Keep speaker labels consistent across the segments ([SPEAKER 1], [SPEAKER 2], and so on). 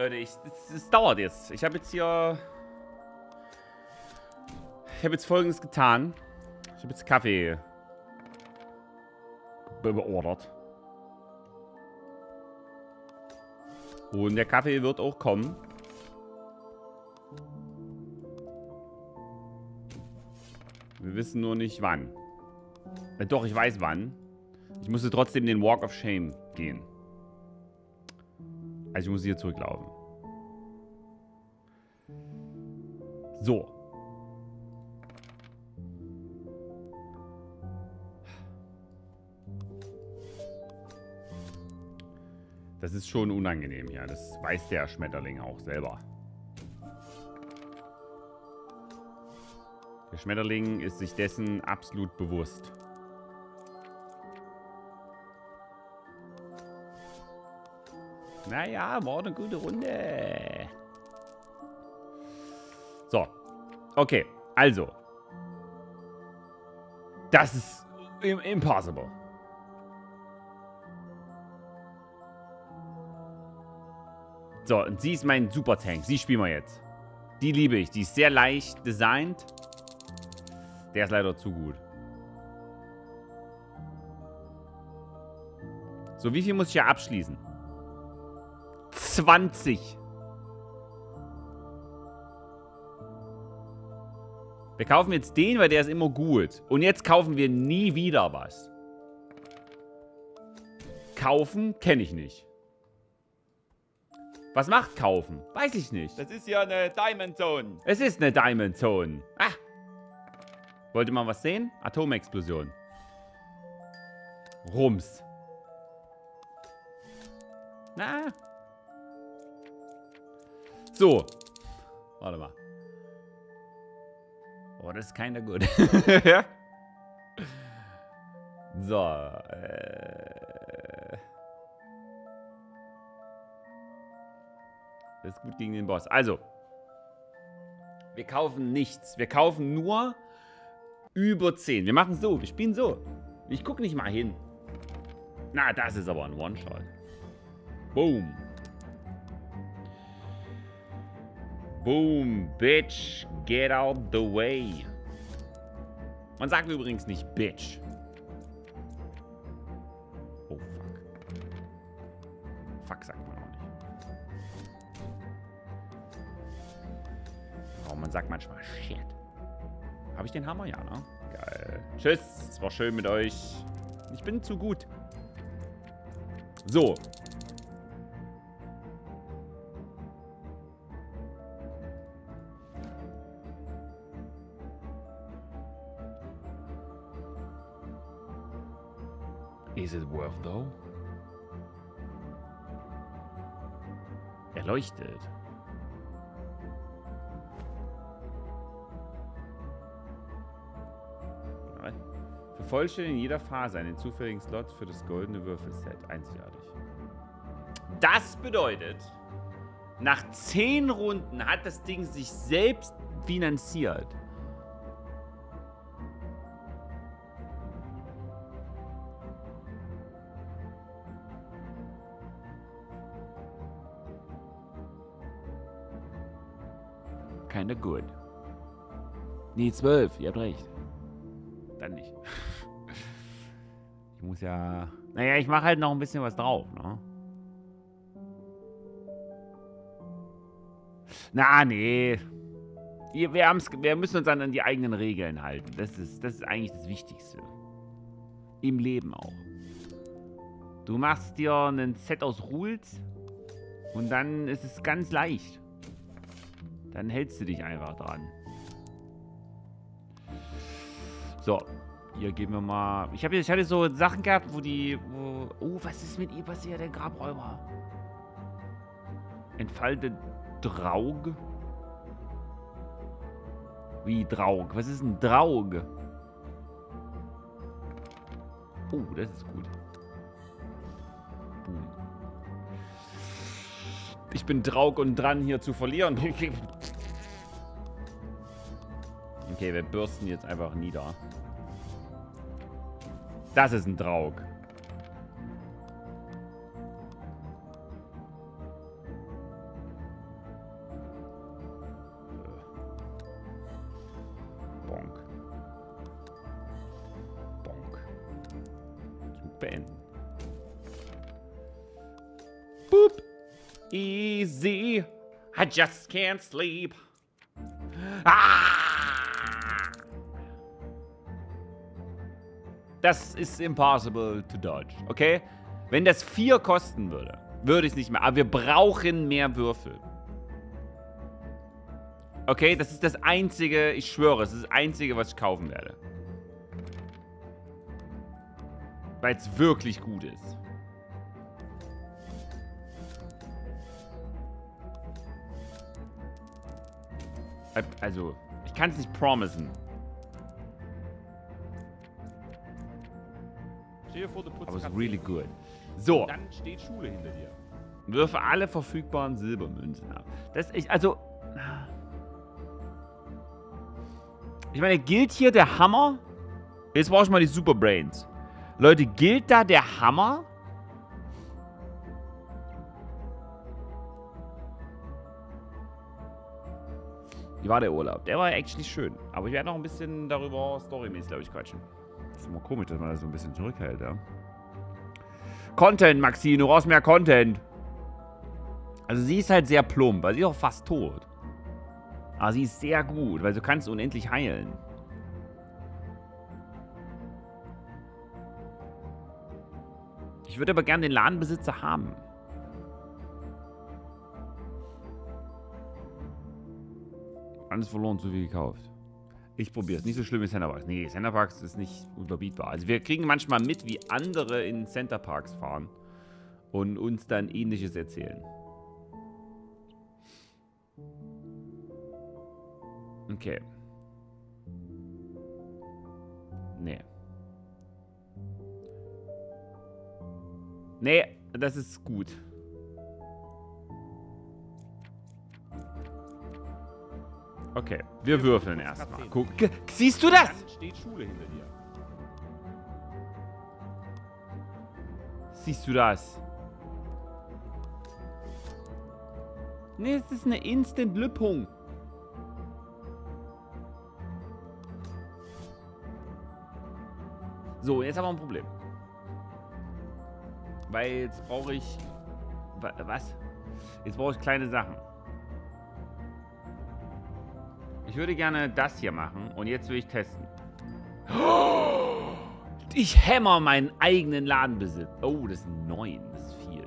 [SPEAKER 1] Leute, ich, es dauert jetzt. Ich habe jetzt hier... Ich habe jetzt folgendes getan. Ich habe jetzt Kaffee beordert. Und der Kaffee wird auch kommen. Wir wissen nur nicht wann. Äh, doch, ich weiß wann. Ich musste trotzdem den Walk of Shame gehen. Also ich muss hier zurücklaufen. So. Das ist schon unangenehm hier. Das weiß der Schmetterling auch selber. Der Schmetterling ist sich dessen absolut bewusst. Naja, war eine gute Runde. Okay, also. Das ist impossible. So, und sie ist mein Super-Tank. Sie spielen wir jetzt. Die liebe ich. Die ist sehr leicht designt. Der ist leider zu gut. So, wie viel muss ich hier abschließen? 20. Wir kaufen jetzt den, weil der ist immer gut. Und jetzt kaufen wir nie wieder was. Kaufen kenne ich nicht. Was macht kaufen? Weiß ich nicht.
[SPEAKER 2] Das ist ja eine Diamond Zone.
[SPEAKER 1] Es ist eine Diamond Zone. Ah. Wollte man was sehen? Atomexplosion. Rums. Na. So. Warte mal. Oh, das ist keiner gut. so. Äh. Das ist gut gegen den Boss. Also. Wir kaufen nichts. Wir kaufen nur über 10. Wir machen so. Wir spielen so. Ich gucke nicht mal hin. Na, das ist aber ein One-Shot. Boom. Boom, bitch. Get out the way. Man sagt übrigens nicht bitch. Oh, fuck. Fuck sagt man auch nicht. Oh, man sagt manchmal shit. Habe ich den Hammer? Ja, ne? Geil. Tschüss. Es war schön mit euch. Ich bin zu gut. So. Is it worth though? Er leuchtet. Vervollständigen in jeder Phase einen zufälligen Slot für das goldene Würfelset. Einzigartig. Das bedeutet, nach 10 Runden hat das Ding sich selbst finanziert. Kinda good. Nee, 12. Ihr habt recht. Dann nicht. Ich muss ja... Naja, ich mache halt noch ein bisschen was drauf, ne? Na, nee. Wir, wir, wir müssen uns dann an die eigenen Regeln halten. Das ist, das ist eigentlich das Wichtigste. Im Leben auch. Du machst dir ein Set aus Rules und dann ist es ganz leicht. Dann hältst du dich einfach dran. So, hier gehen wir mal. Ich, hab, ich hatte so Sachen gehabt, wo die. Wo, oh, was ist mit ihr passiert, der Grabräuber? Entfalte Draug? Wie Draug? Was ist ein Draug? Oh, das ist gut. ich bin draug und dran, hier zu verlieren. okay, wir bürsten jetzt einfach nieder. Das ist ein Draug. Bonk. Bonk. Zug beenden. Boop. Easy. I just can't sleep. Ah! Das ist impossible to dodge, okay? Wenn das vier kosten würde, würde ich es nicht mehr. Aber wir brauchen mehr Würfel. Okay, das ist das Einzige, ich schwöre, es ist das Einzige, was ich kaufen werde. Weil es wirklich gut ist. Also, ich kann es nicht promisen. Aber es ist really good. So,
[SPEAKER 2] Dann steht Schule hinter dir.
[SPEAKER 1] würfe alle verfügbaren Silbermünzen ab. Das ich, also... Ich meine, gilt hier der Hammer? Jetzt brauche ich mal die Super Brains. Leute, gilt da der Hammer? Wie war der Urlaub? Der war actually schön. Aber ich werde noch ein bisschen darüber storymäßig, glaube ich, quatschen. Das ist immer komisch, dass man das so ein bisschen zurückhält, ja. Content, Maxine, du brauchst mehr Content. Also sie ist halt sehr plump, weil sie ist auch fast tot. Aber sie ist sehr gut, weil du kannst unendlich heilen. Ich würde aber gerne den Ladenbesitzer haben. Alles verloren, zu viel gekauft. Ich probiere es. Nicht so schlimm wie Centerparks. Nee, Centerparks ist nicht überbietbar. Also wir kriegen manchmal mit, wie andere in Centerparks fahren und uns dann ähnliches erzählen. Okay. Nee. Nee, das ist gut. Okay, wir würfeln erstmal. Guck, siehst du das?
[SPEAKER 2] Dann steht Schule hinter dir.
[SPEAKER 1] Siehst du das? Nee, es ist eine Instant-Lüppung. So, jetzt haben wir ein Problem. Weil jetzt brauche ich... Wa- Was? Jetzt brauche ich kleine Sachen. Ich würde gerne das hier machen und jetzt will ich testen. Ich hämmer meinen eigenen Ladenbesitz. Oh, das sind neun. Das ist viel.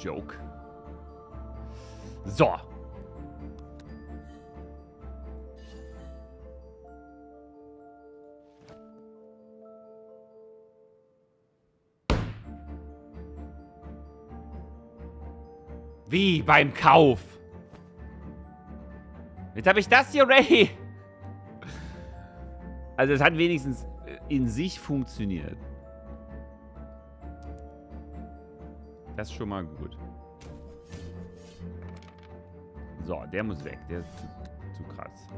[SPEAKER 1] Joke. So. Wie beim Kauf. Jetzt habe ich das hier ready. Also es hat wenigstens äh, in sich funktioniert. Das ist schon mal gut. So, der muss weg. Der ist zu, zu krass.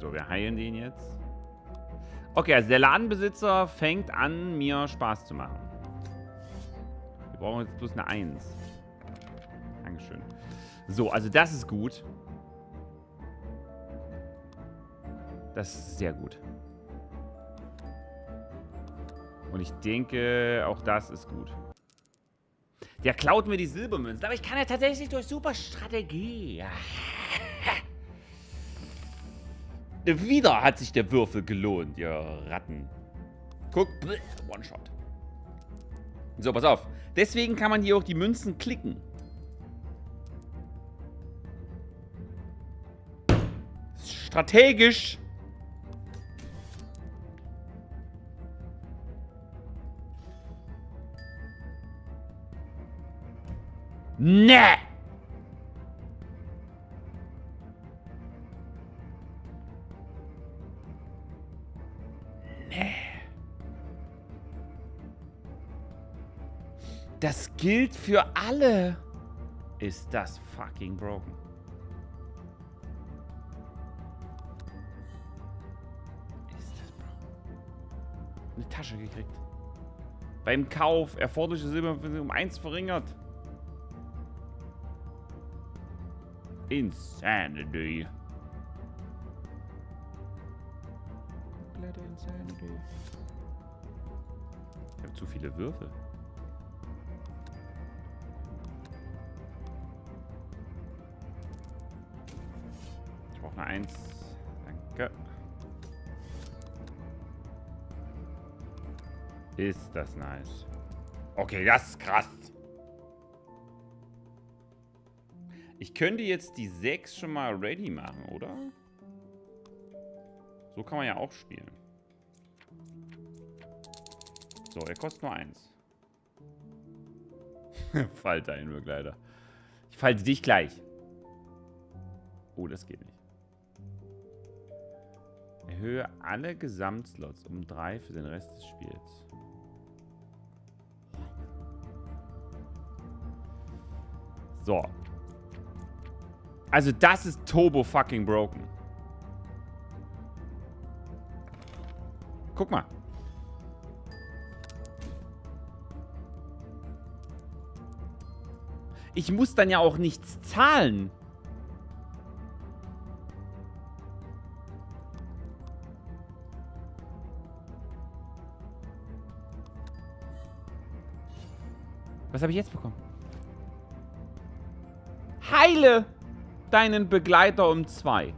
[SPEAKER 1] So, wir heilen den jetzt. Okay, also der Ladenbesitzer fängt an, mir Spaß zu machen. Wir brauchen jetzt bloß eine 1. Dankeschön. So, also das ist gut. Das ist sehr gut. Und ich denke, auch das ist gut. Der klaut mir die Silbermünzen. Aber ich kann ja tatsächlich durch super Strategie. Wieder hat sich der Würfel gelohnt, ihr Ratten. Guck, One-Shot. So, pass auf. Deswegen kann man hier auch die Münzen klicken. Strategisch. Nee. Nee. Das gilt für alle. Ist das fucking broken. Tasche gekriegt. Beim Kauf erforderliche Silber um 1 verringert. Insanity. Ich habe zu viele Würfel. Ich brauche eine 1. Ist das nice. Okay, das ist krass. Ich könnte jetzt die 6 schon mal ready machen, oder? So kann man ja auch spielen. So, er kostet nur 1. Falte ein Begleiter. Ich falte dich gleich. Oh, das geht nicht. Erhöhe alle Gesamtslots um 3 für den Rest des Spiels. So. Also das ist turbo fucking broken. Guck mal. Ich muss dann ja auch nichts zahlen. Was habe ich jetzt bekommen? Heile deinen Begleiter um zwei.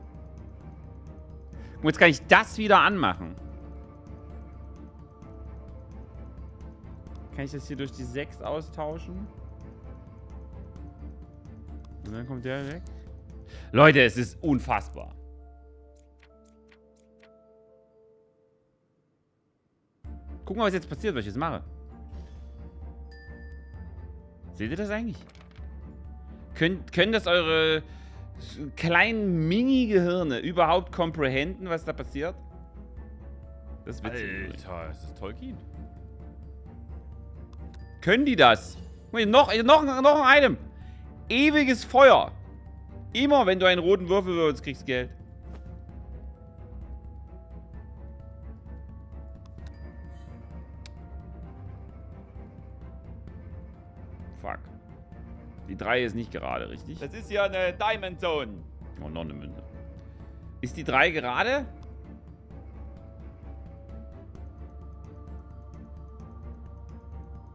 [SPEAKER 1] Und jetzt kann ich das wieder anmachen. Kann ich das hier durch die 6 austauschen? Und dann kommt der weg. Leute, es ist unfassbar. Guck mal, was jetzt passiert, wenn ich das mache. Seht ihr das eigentlich? Können, können das eure kleinen Mini-Gehirne überhaupt comprehenden, was da passiert?
[SPEAKER 2] Das ist witzig. Alter, ist das Tolkien?
[SPEAKER 1] Können die das? Noch, noch, noch ein Item. Ewiges Feuer. Immer, wenn du einen roten Würfel würfelst, kriegst du Geld. Die 3 ist nicht gerade, richtig?
[SPEAKER 2] Das ist ja eine Diamond Zone.
[SPEAKER 1] Oh, noch eine Münze. Ist die 3 gerade?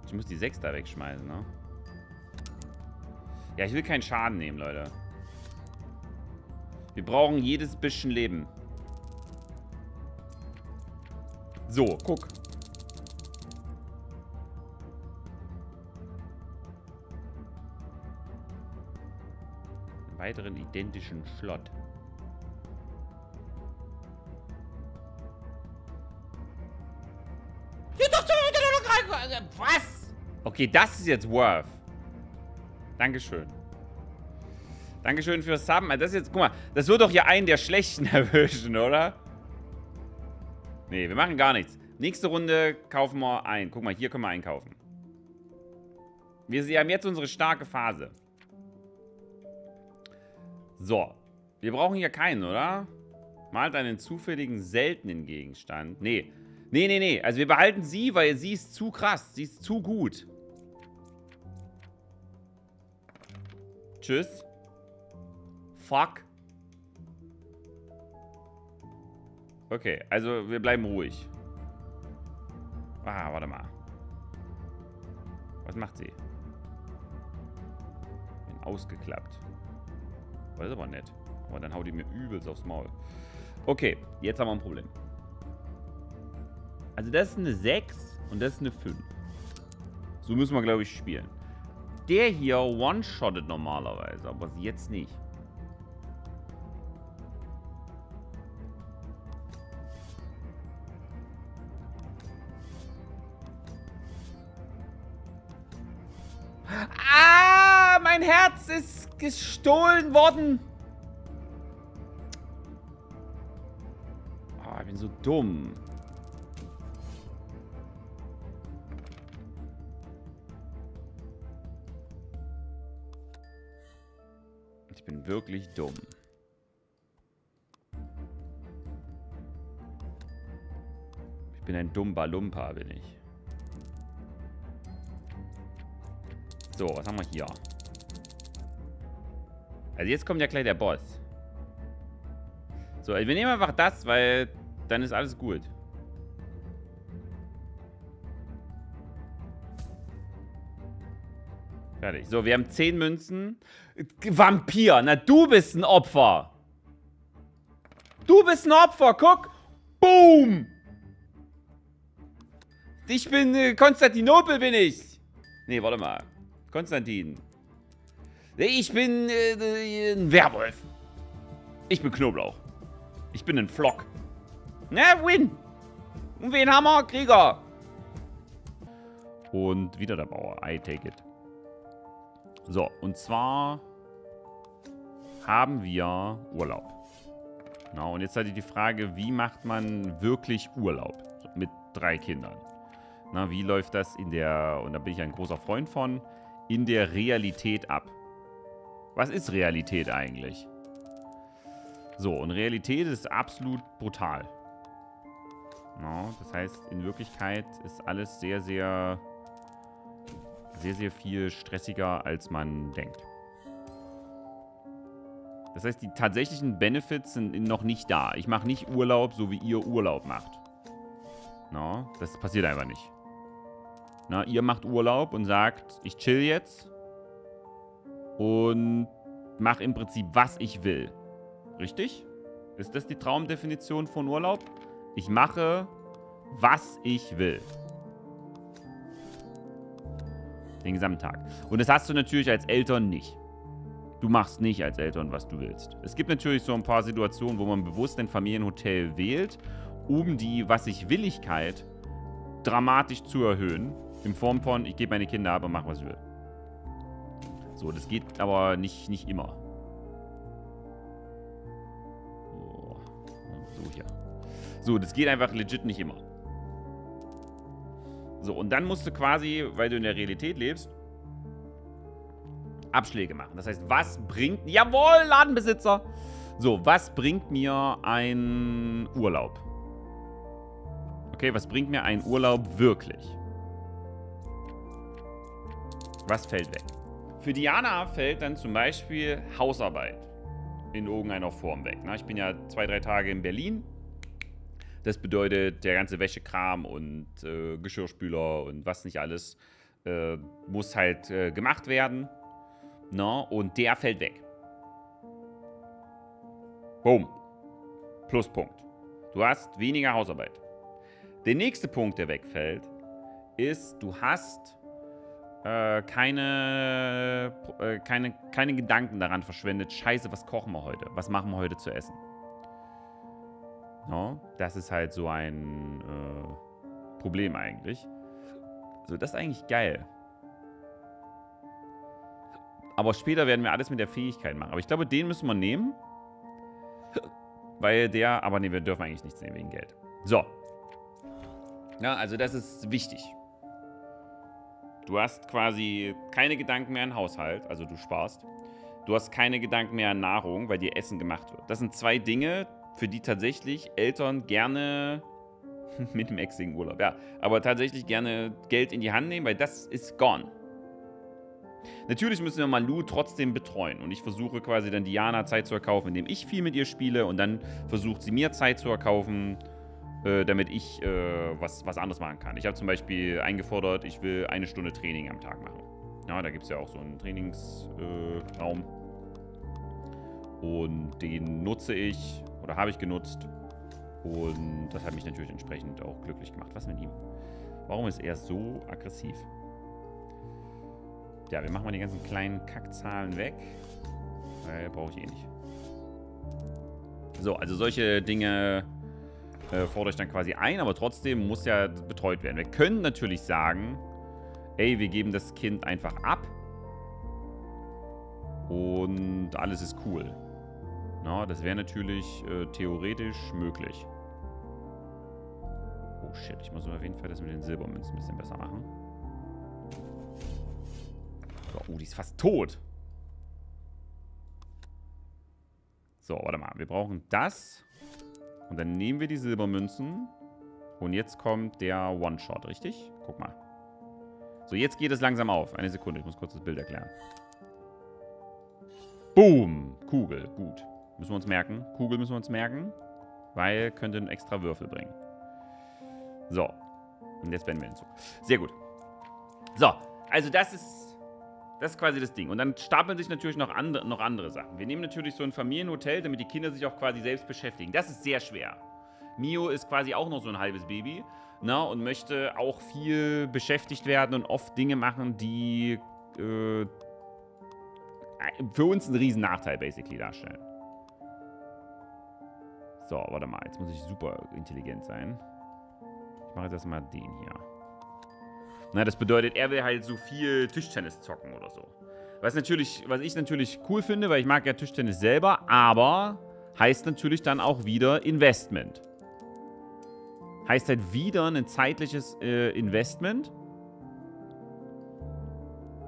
[SPEAKER 1] Ich muss die 6 da wegschmeißen, ne? Ja, ich will keinen Schaden nehmen, Leute. Wir brauchen jedes bisschen Leben. So, guck. Weiteren identischen Schlot. Was? Okay, das ist jetzt Worth. Dankeschön. Dankeschön fürs Subben. Das ist jetzt, guck mal, das wird doch hier einen der Schlechten erwischen, oder? Nee, wir machen gar nichts. Nächste Runde kaufen wir ein. Guck mal, hier können wir einkaufen. Wir haben jetzt unsere starke Phase. So. Wir brauchen hier keinen, oder? Malt einen zufälligen, seltenen Gegenstand. Nee. Nee, nee, nee. Also wir behalten sie, weil sie ist zu krass. Sie ist zu gut. Tschüss. Fuck. Okay, also wir bleiben ruhig. Ah, warte mal. Was macht sie? Bin ausgeklappt. Das ist aber nett. Aber dann haut die mir übelst aufs Maul. Okay, jetzt haben wir ein Problem. Also das ist eine 6 und das ist eine 5. So müssen wir, glaube ich, spielen. Der hier one-shottet normalerweise, aber jetzt nicht. Ah, mein Herz ist gestohlen worden. Ah, ich bin so dumm. bin wirklich dumm. Ich bin ein dummer Lumpa, bin ich. So, was haben wir hier? Also jetzt kommt ja gleich der Boss. So, wir nehmen einfach das, weil dann ist alles gut. Fertig. So, wir haben 10 Münzen. Vampir, na du bist ein Opfer. Du bist ein Opfer, guck. Boom. Ich bin, äh, Konstantinopel bin ich. Nee, warte mal. Konstantin. Ich bin äh, ein Werwolf. Ich bin Knoblauch. Ich bin ein Flock. Na, win. Und wen haben wir? Krieger. Und wieder der Bauer. I take it. So, und zwar haben wir Urlaub. Na, und jetzt hatte die Frage, wie macht man wirklich Urlaub mit drei Kindern? Na, wie läuft das in der, und da bin ich ein großer Freund von, in der Realität ab? Was ist Realität eigentlich? So, und Realität ist absolut brutal. No, das heißt, in Wirklichkeit ist alles sehr, sehr, sehr, sehr viel stressiger, als man denkt. Das heißt, die tatsächlichen Benefits sind noch nicht da. Ich mache nicht Urlaub, so wie ihr Urlaub macht. No, das passiert einfach nicht. Na, ihr macht Urlaub und sagt, ich chill jetzt und mache im Prinzip, was ich will. Richtig? Ist das die Traumdefinition von Urlaub? Ich mache, was ich will. Den gesamten Tag. Und das hast du natürlich als Eltern nicht. Du machst nicht als Eltern, was du willst. Es gibt natürlich so ein paar Situationen, wo man bewusst ein Familienhotel wählt, um die Was-ich-Willigkeit dramatisch zu erhöhen. In Form von, ich gebe meine Kinder ab und mache, was ich will. So, das geht aber nicht, nicht immer. So, hier. So, das geht einfach legit nicht immer. So, und dann musst du quasi, weil du in der Realität lebst, Abschläge machen. Das heißt, was bringt... Jawohl, Ladenbesitzer! So, was bringt mir ein Urlaub? Okay, was bringt mir ein Urlaub wirklich? Was fällt weg? Für Diana fällt dann zum Beispiel Hausarbeit in irgendeiner Form weg. Ich bin ja zwei, drei Tage in Berlin das bedeutet, der ganze Wäschekram und äh, Geschirrspüler und was nicht alles äh, muss halt äh, gemacht werden. No? Ne? Und der fällt weg. Boom. Pluspunkt. Du hast weniger Hausarbeit. Der nächste Punkt, der wegfällt, ist, du hast äh, keine, äh, keine, keine Gedanken daran verschwendet, scheiße, was kochen wir heute? Was machen wir heute zu essen? No? Das ist halt so ein äh, Problem eigentlich. So, das ist eigentlich geil. Aber später werden wir alles mit der Fähigkeit machen. Aber ich glaube, den müssen wir nehmen. Weil der... Aber nee, wir dürfen eigentlich nichts nehmen wegen Geld. So. Ja, also das ist wichtig. Du hast quasi keine Gedanken mehr an Haushalt. Also du sparst. Du hast keine Gedanken mehr an Nahrung, weil dir Essen gemacht wird. Das sind zwei Dinge, für die tatsächlich Eltern gerne mit dem exigen Urlaub, ja, aber tatsächlich gerne Geld in die Hand nehmen, weil das ist gone. Natürlich müssen wir Malu trotzdem betreuen und ich versuche quasi dann Diana Zeit zu erkaufen, indem ich viel mit ihr spiele und dann versucht sie mir Zeit zu erkaufen, äh, damit ich äh, was, was anderes machen kann. Ich habe zum Beispiel eingefordert, ich will eine Stunde Training am Tag machen. Ja, da gibt es ja auch so einen Trainingsraum. Äh, und den nutze ich oder habe ich genutzt. Und das hat mich natürlich entsprechend auch glücklich gemacht. Was mit ihm? Warum ist er so aggressiv? Ja, wir machen mal die ganzen kleinen Kackzahlen weg. Weil brauche ich eh nicht. So, also solche Dinge äh, fordere ich dann quasi ein, aber trotzdem muss ja betreut werden. Wir können natürlich sagen, ey, wir geben das Kind einfach ab und alles ist cool. Na, das wäre natürlich äh, theoretisch möglich. Oh shit, ich muss auf jeden Fall das mit den Silbermünzen ein bisschen besser machen. Oh, die ist fast tot. So, warte mal. Wir brauchen das. Und dann nehmen wir die Silbermünzen. Und jetzt kommt der One-Shot, richtig? Guck mal. So, jetzt geht es langsam auf. Eine Sekunde, ich muss kurz das Bild erklären. Boom. Kugel, gut. Müssen wir uns merken. Kugel müssen wir uns merken. Weil könnte einen extra Würfel bringen. So. Und jetzt wenden wir den Zug. Sehr gut. So. Also das ist Das ist quasi das Ding. Und dann stapeln sich natürlich noch, andre, noch andere Sachen. Wir nehmen natürlich so ein Familienhotel, damit die Kinder sich auch quasi selbst beschäftigen. Das ist sehr schwer. Mio ist quasi auch noch so ein halbes Baby ne, und möchte auch viel beschäftigt werden und oft Dinge machen, die äh, für uns einen riesen Nachteil basically darstellen. So, warte mal, jetzt muss ich super intelligent sein. Ich mache jetzt erstmal den hier. Na, das bedeutet, er will halt so viel Tischtennis zocken oder so. Was, natürlich, was ich natürlich cool finde, weil ich mag ja Tischtennis selber, aber heißt natürlich dann auch wieder Investment. Heißt halt wieder ein zeitliches äh, Investment.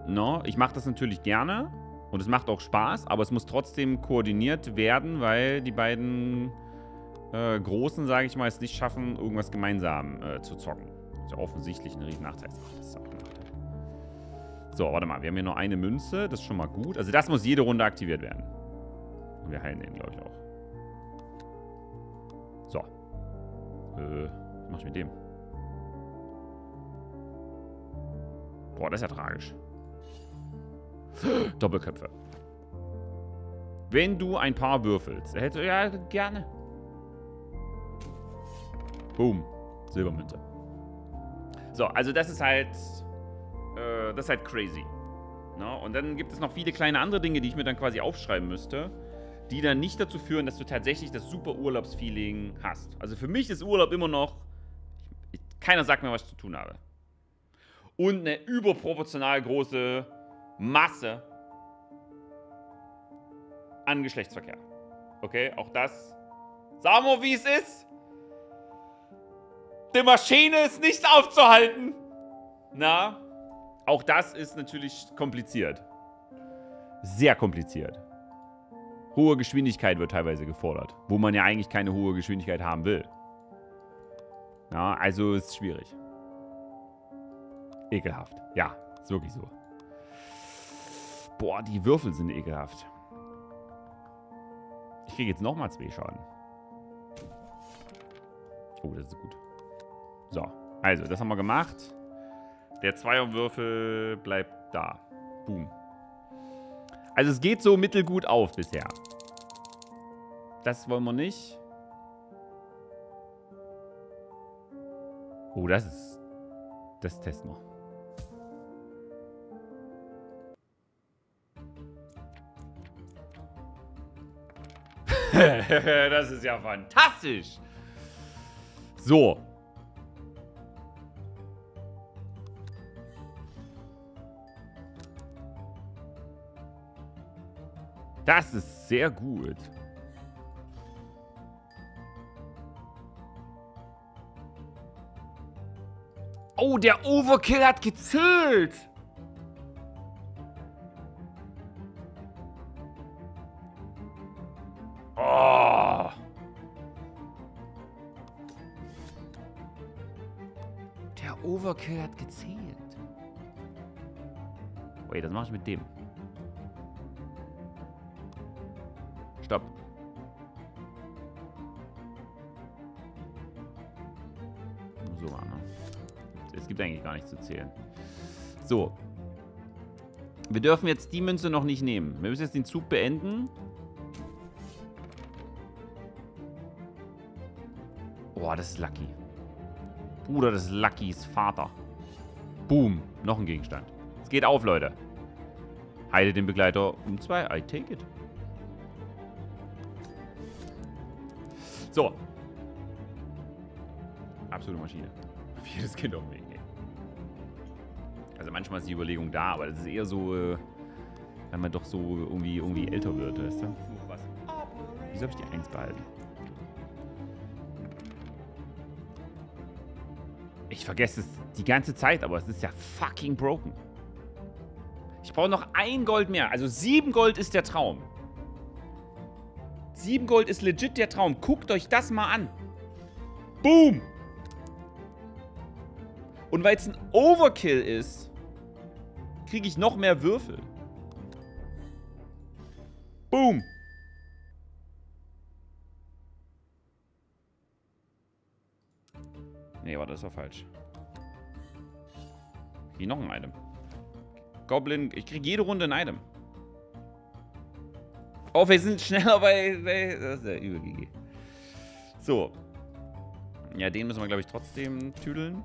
[SPEAKER 1] No, ich mache das natürlich gerne und es macht auch Spaß, aber es muss trotzdem koordiniert werden, weil die beiden äh, Großen, sage ich mal, es nicht schaffen, irgendwas gemeinsam äh, zu zocken. Das ist ja offensichtlich ein riesen Nachteil. So, warte mal, wir haben hier noch eine Münze, das ist schon mal gut. Also das muss jede Runde aktiviert werden. Und wir heilen den, glaube ich, auch. So. Äh, was mach ich mit dem? Boah, das ist ja tragisch. Doppelköpfe. Wenn du ein paar würfelst, hättest du ja gerne. Boom. Silbermünze. So, also das ist halt. Äh, das ist halt crazy. No? Und dann gibt es noch viele kleine andere Dinge, die ich mir dann quasi aufschreiben müsste, die dann nicht dazu führen, dass du tatsächlich das super Urlaubsfeeling hast. Also für mich ist Urlaub immer noch keiner sagt mir, was ich zu tun habe. Und eine überproportional große Masse an Geschlechtsverkehr. Okay, auch das. Sagen wir, wie es ist. Die Maschine ist nicht aufzuhalten. Na, auch das ist natürlich kompliziert. Sehr kompliziert. Hohe Geschwindigkeit wird teilweise gefordert, wo man ja eigentlich keine hohe Geschwindigkeit haben will. Ja, also ist schwierig. Ekelhaft. Ja, ist wirklich so. Boah, die Würfel sind ekelhaft. Ich kriege jetzt nochmal zwei Schaden. Oh, das ist gut. So, also, das haben wir gemacht. Der Zweierwürfel bleibt da. Boom. Also es geht so mittelgut auf bisher. Das wollen wir nicht. Oh, das ist... Das testen wir. das ist ja fantastisch. So. Das ist sehr gut. Oh, der Overkill hat gezählt. Oh. Der Overkill hat gezählt. Wait, das mache ich mit dem. Stopp. So, ne? Es gibt eigentlich gar nichts zu zählen. So. Wir dürfen jetzt die Münze noch nicht nehmen. Wir müssen jetzt den Zug beenden. Boah, das ist Lucky. Bruder, das ist Luckys Vater. Boom. Noch ein Gegenstand. Es geht auf, Leute. Heile den Begleiter um zwei. I take it. So. Absolute Maschine. Jedes Kind auf dem Weg. Also manchmal ist die Überlegung da, aber das ist eher so, äh, wenn man doch so irgendwie, irgendwie älter wird, weißt du? Wieso habe ich die 1 behalten? Ich vergesse es die ganze Zeit, aber es ist ja fucking broken. Ich brauche noch ein Gold mehr. Also sieben Gold ist der Traum. Sieben Gold ist legit der Traum. Guckt euch das mal an. Boom! Und weil es ein Overkill ist, kriege ich noch mehr Würfel. Boom. Nee, warte, das war falsch. Hier noch ein Item. Goblin. Ich krieg jede Runde ein Item. Oh, wir sind schneller bei... bei das ist ja übel, GG. So. Ja, den müssen wir, glaube ich, trotzdem tüdeln.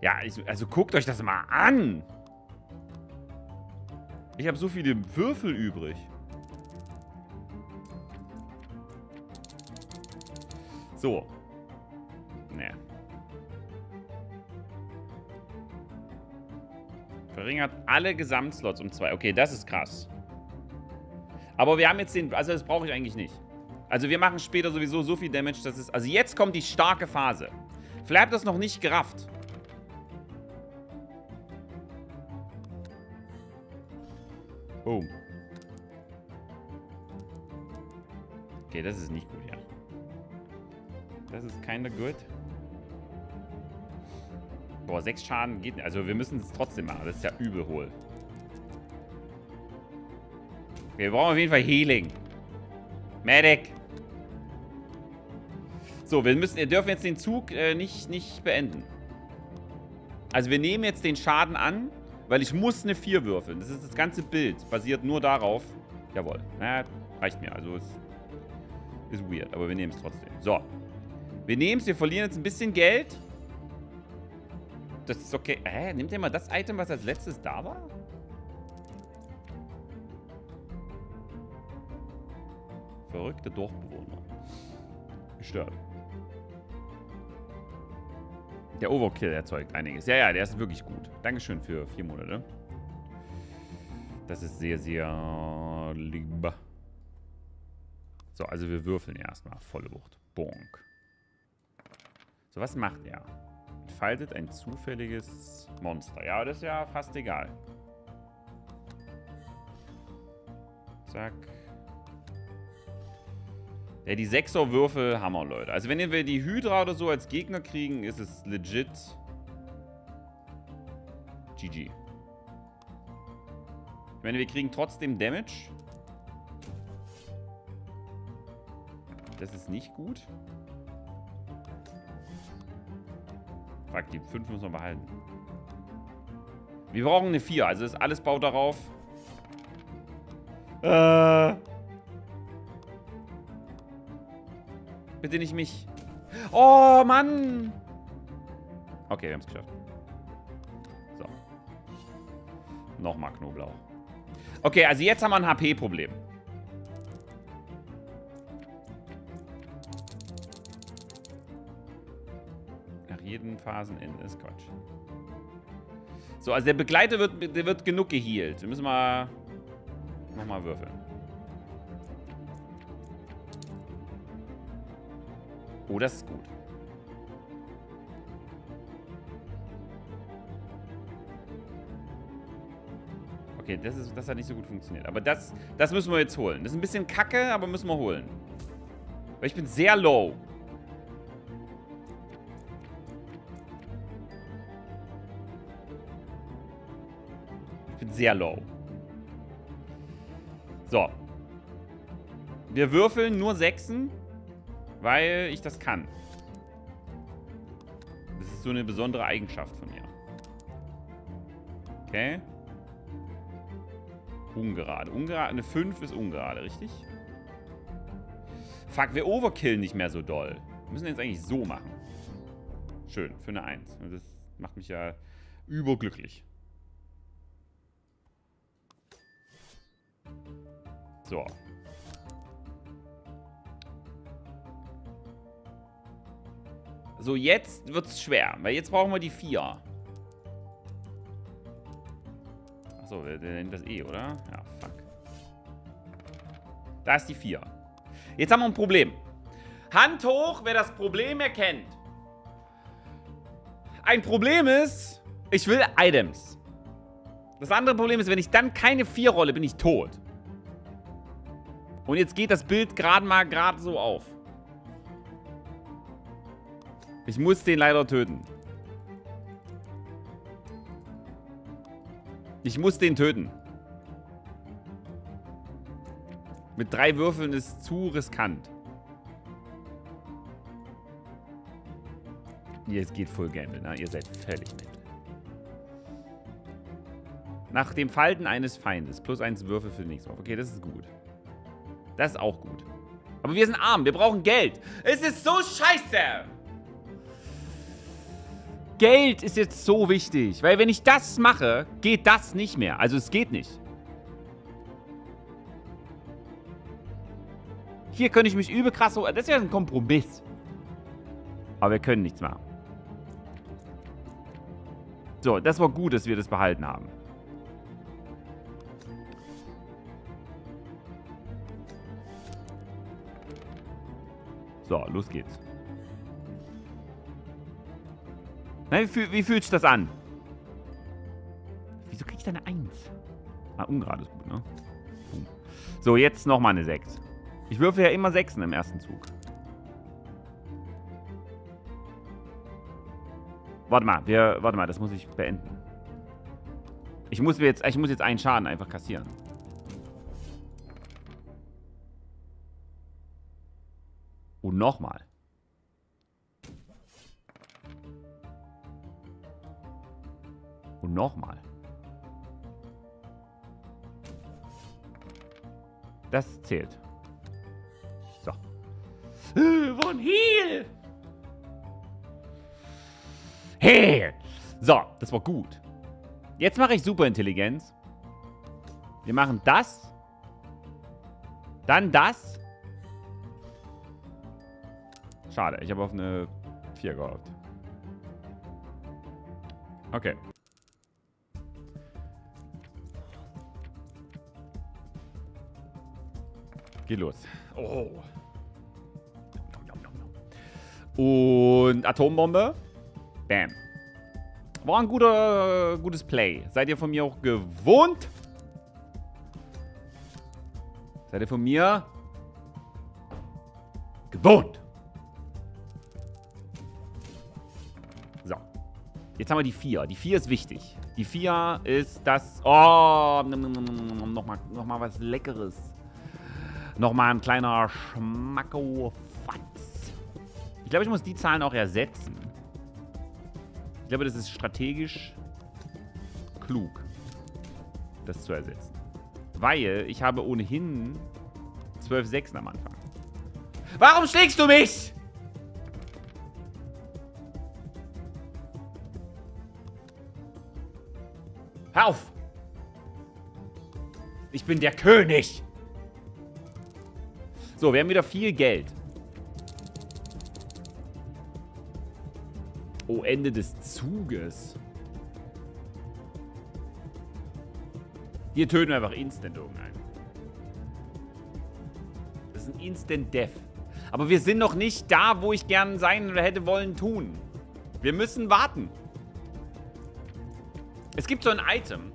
[SPEAKER 1] Ja, ich, also guckt euch das mal an. Ich habe so viele Würfel übrig. Verringert alle Gesamtslots um zwei. Okay, das ist krass. Aber wir haben jetzt den... Also das brauche ich eigentlich nicht. Also wir machen später sowieso so viel Damage, dass es... Also jetzt kommt die starke Phase. Vielleicht habt ihr das noch nicht gerafft. Boom. Okay, das ist nicht gut, ja. Das ist kinda good. Boah, sechs Schaden geht nicht. Also wir müssen es trotzdem machen. Das ist ja übel hohl. Wir brauchen auf jeden Fall Healing. Medic. So, wir müssen, wir dürfen jetzt den Zug äh, nicht, nicht beenden. Also wir nehmen jetzt den Schaden an weil ich muss eine 4 würfeln. Das ist das ganze Bild. Basiert nur darauf. Jawohl. Na, reicht mir. Also ist, ist weird. Aber wir nehmen es trotzdem. So. Wir nehmen es. Wir verlieren jetzt ein bisschen Geld. Das ist okay. Hä? Nimmt ihr mal das Item, was als letztes da war? Verrückte Dorfbewohner. Gestört. Der Overkill erzeugt einiges. Ja, ja, der ist wirklich gut. Dankeschön für vier Monate. Das ist sehr, sehr lieb. So, also wir würfeln erstmal. Volle Wucht. Bonk. So, was macht er? Entfaltet ein zufälliges Monster. Ja, das ist ja fast egal. Zack. Ja, die 6er Würfel Hammer, Leute. Also wenn wir die Hydra oder so als Gegner kriegen, ist es legit GG. Ich meine, wir kriegen trotzdem Damage. Das ist nicht gut. Fuck, die 5 müssen wir behalten. Wir brauchen eine 4, also ist alles baut darauf. Äh... Bitte nicht mich. Oh, Mann. Okay, wir haben es geschafft. So. Nochmal Knoblauch. Okay, also jetzt haben wir ein HP-Problem. Jedem Phasenende ist Quatsch. So, also der Begleiter wird, der wird genug geheilt. Wir müssen mal nochmal würfeln. Oh, das ist gut. Okay, das, ist, das hat nicht so gut funktioniert. Aber das, das müssen wir jetzt holen. Das ist ein bisschen kacke, aber müssen wir holen. Weil ich bin sehr low. Sehr low. So. Wir würfeln nur Sechsen. Weil ich das kann. Das ist so eine besondere Eigenschaft von mir. Okay. Ungerade. Ungerade. Eine 5 ist ungerade, richtig? Fuck, wir overkillen nicht mehr so doll. Wir müssen jetzt eigentlich so machen. Schön, für eine 1. Das macht mich ja überglücklich. So. So, jetzt wird's schwer, weil jetzt brauchen wir die 4. Achso, der nennt das E, oder? Ja, fuck. Da ist die 4. Jetzt haben wir ein Problem. Hand hoch, wer das Problem erkennt. Ein Problem ist, ich will Items. Das andere Problem ist, wenn ich dann keine 4 rolle, bin ich tot. Und jetzt geht das Bild gerade mal gerade so auf. Ich muss den leider töten. Ich muss den töten. Mit drei Würfeln ist zu riskant. Jetzt geht Full Gamble, ne? Ihr seid völlig mental. Nach dem Falten eines Feindes. Plus eins Würfel für den nächsten. Okay, das ist gut. Das ist auch gut. Aber wir sind arm. Wir brauchen Geld. Es ist so scheiße. Geld ist jetzt so wichtig. Weil wenn ich das mache, geht das nicht mehr. Also es geht nicht. Hier könnte ich mich übel krass... Das ja ein Kompromiss. Aber wir können nichts machen. So, das war gut, dass wir das behalten haben. So, los geht's. Na, wie, wie fühlt sich das an? Wieso krieg ich da eine 1? Ah, ungerade ist gut, ne? So, jetzt nochmal eine 6. Ich würfe ja immer 6 im ersten Zug. Warte mal, wir, warte mal, das muss ich beenden. Ich muss, jetzt, ich muss jetzt einen Schaden einfach kassieren. Und nochmal. Und nochmal. Das zählt. So. Von Heal! Hey! So, das war gut. Jetzt mache ich Superintelligenz. Wir machen das. Dann das. Schade, ich habe auf eine 4 gehofft. Okay. Geht los. Oh. Und Atombombe. Bam. War ein guter, gutes Play. Seid ihr von mir auch gewohnt? Seid ihr von mir gewohnt? Jetzt haben wir die 4. Die 4 ist wichtig. Die 4 ist das... Oh, nochmal noch mal was Leckeres. Nochmal ein kleiner Schmacko-Fatz. Ich glaube, ich muss die Zahlen auch ersetzen. Ich glaube, das ist strategisch klug, das zu ersetzen. Weil ich habe ohnehin 12 Sechsen am Anfang. Warum schlägst du mich? Hör auf! Ich bin der König! So, wir haben wieder viel Geld. Oh, Ende des Zuges. Hier töten wir einfach Instant irgendeinen. Das ist ein Instant Death. Aber wir sind noch nicht da, wo ich gern sein oder hätte wollen tun. Wir müssen warten. Es gibt so ein Item,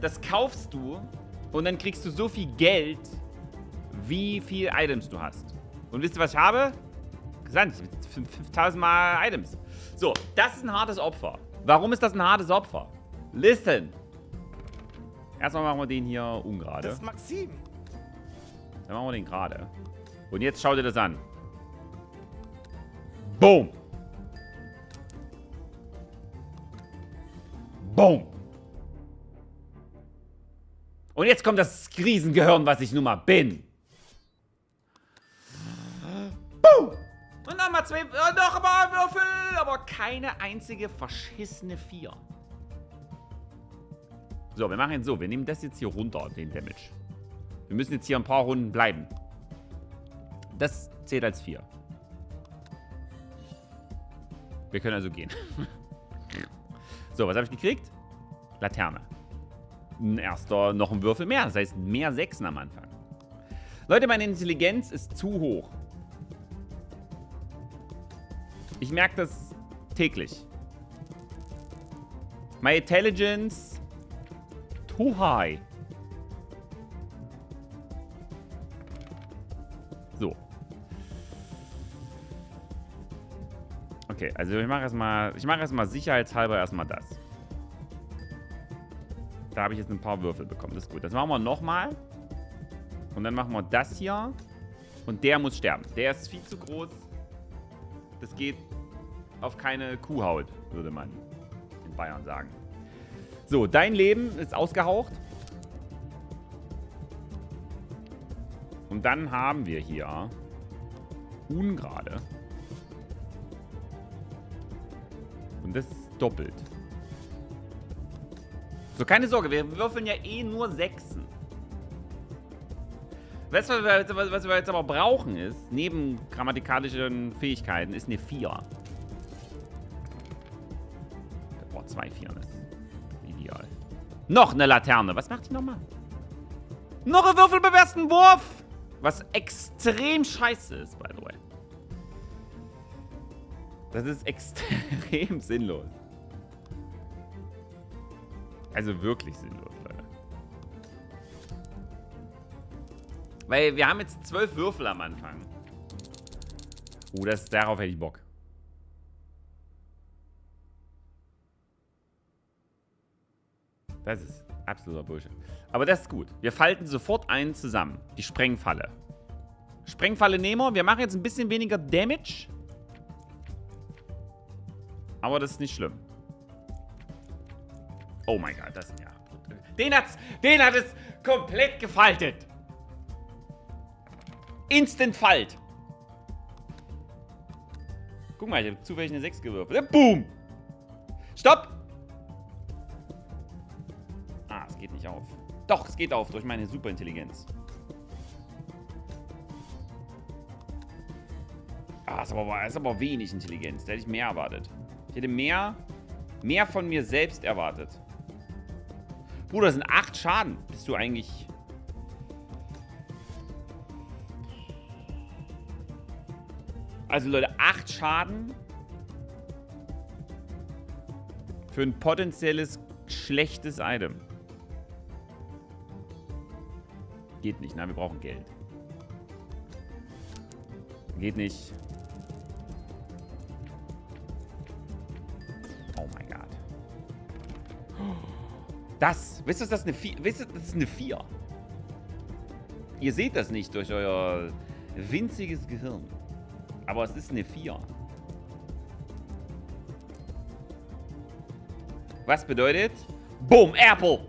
[SPEAKER 1] das kaufst du und dann kriegst du so viel Geld, wie viel Items du hast. Und wisst ihr, was ich habe? Gesagt, 5000 Mal Items. So, das ist ein hartes Opfer. Warum ist das ein hartes Opfer? Listen. Erstmal machen wir den hier ungerade.
[SPEAKER 3] Das ist Maxim.
[SPEAKER 1] Dann machen wir den gerade. Und jetzt schau dir das an. Boom. Boom. Und jetzt kommt das Riesengehirn, was ich nun mal bin. Boom. Und nochmal zwei, äh, noch mal Würfel, aber keine einzige verschissene Vier. So, wir machen jetzt so. Wir nehmen das jetzt hier runter, den Damage. Wir müssen jetzt hier ein paar Runden bleiben. Das zählt als vier. Wir können also gehen. So, was habe ich gekriegt? Laterne. Ein erster, noch ein Würfel mehr. Das heißt, mehr Sechsen am Anfang. Leute, meine Intelligenz ist zu hoch. Ich merke das täglich. My intelligence too high. Okay, also ich mache erstmal, ich mache erstmal sicherheitshalber erstmal das. Da habe ich jetzt ein paar Würfel bekommen. Das ist gut. Das machen wir nochmal. Und dann machen wir das hier. Und der muss sterben. Der ist viel zu groß. Das geht auf keine Kuhhaut, würde man in Bayern sagen. So, dein Leben ist ausgehaucht. Und dann haben wir hier ungerade. Doppelt. So, keine Sorge, wir würfeln ja eh nur Sechsen. Weißt du, was, wir jetzt aber brauchen ist, neben grammatikalischen Fähigkeiten, ist eine 4. Boah, zwei Vieren ist ideal. Noch eine Laterne. Was macht die nochmal? Noch ein würfelbewesten Wurf! Was extrem scheiße ist, by the way. Das ist extrem sinnlos. Also wirklich sinnlos, Leute. Weil wir haben jetzt zwölf Würfel am Anfang. Oh, das, darauf hätte ich Bock. Das ist absoluter Bullshit. Aber das ist gut. Wir falten sofort einen zusammen. Die Sprengfalle. Sprengfalle nehmen wir. Wir machen jetzt ein bisschen weniger Damage. Aber das ist nicht schlimm. Oh mein Gott, das ja... Den hat's, den hat es komplett gefaltet. Instant Falt. Guck mal, ich habe zufällig eine 6 gewürfelt. Boom! Stopp! Ah, es geht nicht auf. Doch, es geht auf durch meine Superintelligenz. Ah, ist aber, ist aber wenig Intelligenz. Da hätte ich mehr erwartet. Ich hätte mehr, mehr von mir selbst erwartet. Bruder, das sind acht Schaden. Bist du eigentlich... Also Leute, acht Schaden für ein potenzielles schlechtes Item. Geht nicht, nein, wir brauchen Geld. Geht nicht. Das, wisst ihr, das ist eine 4? Wisst ihr, das ist eine 4? Ihr seht das nicht durch euer winziges Gehirn. Aber es ist eine 4. Was bedeutet? Boom, Apple!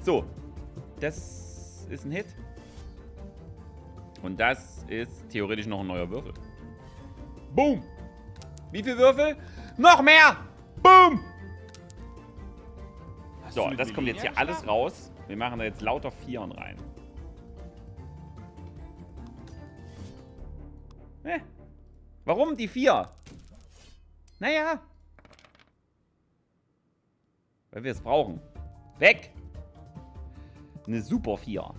[SPEAKER 1] So. Das ist ein Hit. Und das ist theoretisch noch ein neuer Würfel. Boom! Wie viele Würfel? Noch mehr! Boom! So, das kommt jetzt hier alles raus. Wir machen da jetzt lauter Vieren rein. Eh. Warum die Vier? Naja. Weil wir es brauchen. Weg! Eine Super 4.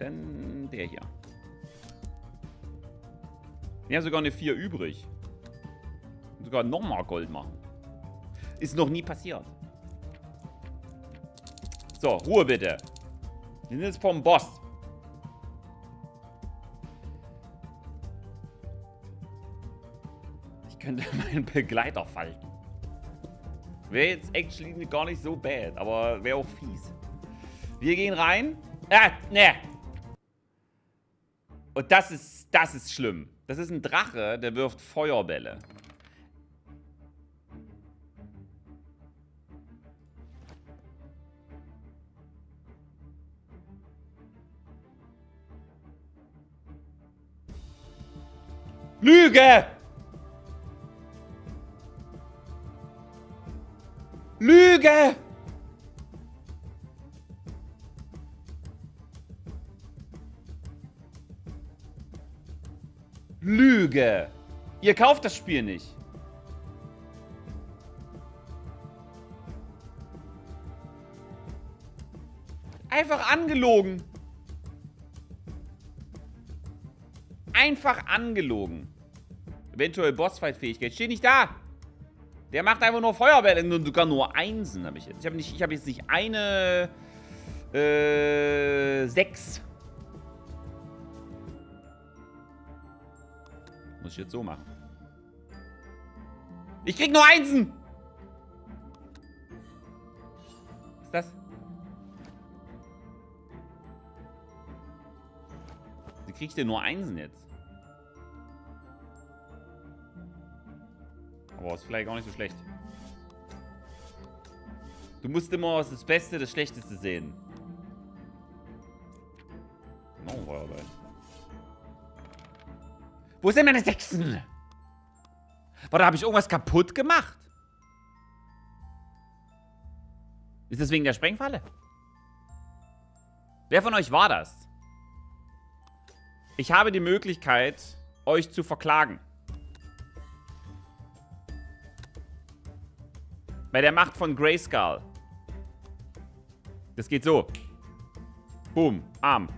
[SPEAKER 1] Dann der hier. Wir haben sogar eine 4 übrig. Sogar nochmal Gold machen. Ist noch nie passiert. So, Ruhe bitte. Wir sind jetzt vom Boss. Ich könnte meinen Begleiter falten. Wäre jetzt actually gar nicht so bad, aber wäre auch fies. Wir gehen rein. Ah, ne. Und das ist, das ist schlimm. Das ist ein Drache, der wirft Feuerbälle. Lüge! Lüge! Lüge! Ihr kauft das Spiel nicht. Einfach angelogen. Einfach angelogen. Eventuell Bossfight-Fähigkeit. Steht nicht da. Der macht einfach nur Feuerbälle. Und sogar nur Einsen habe ich jetzt. Ich habe hab jetzt nicht eine... Äh... Sechs. Muss ich jetzt so machen. Ich krieg nur Einsen! Was ist das? Wie krieg ich denn nur Einsen jetzt? Aber ist vielleicht auch nicht so schlecht. Du musst immer das Beste, das Schlechteste sehen. Noch ein wo sind meine Sechsen? Warte, habe ich irgendwas kaputt gemacht? Ist das wegen der Sprengfalle? Wer von euch war das? Ich habe die Möglichkeit, euch zu verklagen. Bei der Macht von Grayskull. Das geht so. Boom. Arm.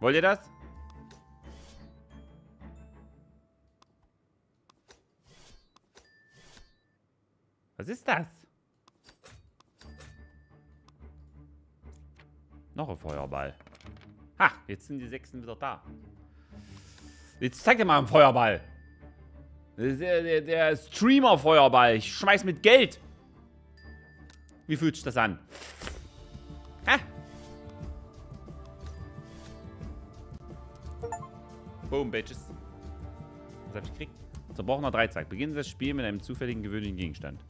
[SPEAKER 1] Wollt ihr das? Was ist das? Noch ein Feuerball. Ha, jetzt sind die Sechsten wieder da. Jetzt zeig dir mal einen Feuerball. Der, der, der Streamer-Feuerball. Ich schmeiß mit Geld. Wie fühlt sich das an? Ha. Boom, Bitches. Was hab ich gekriegt? Zerbrochener Dreizack. Beginnen das Spiel mit einem zufälligen gewöhnlichen Gegenstand.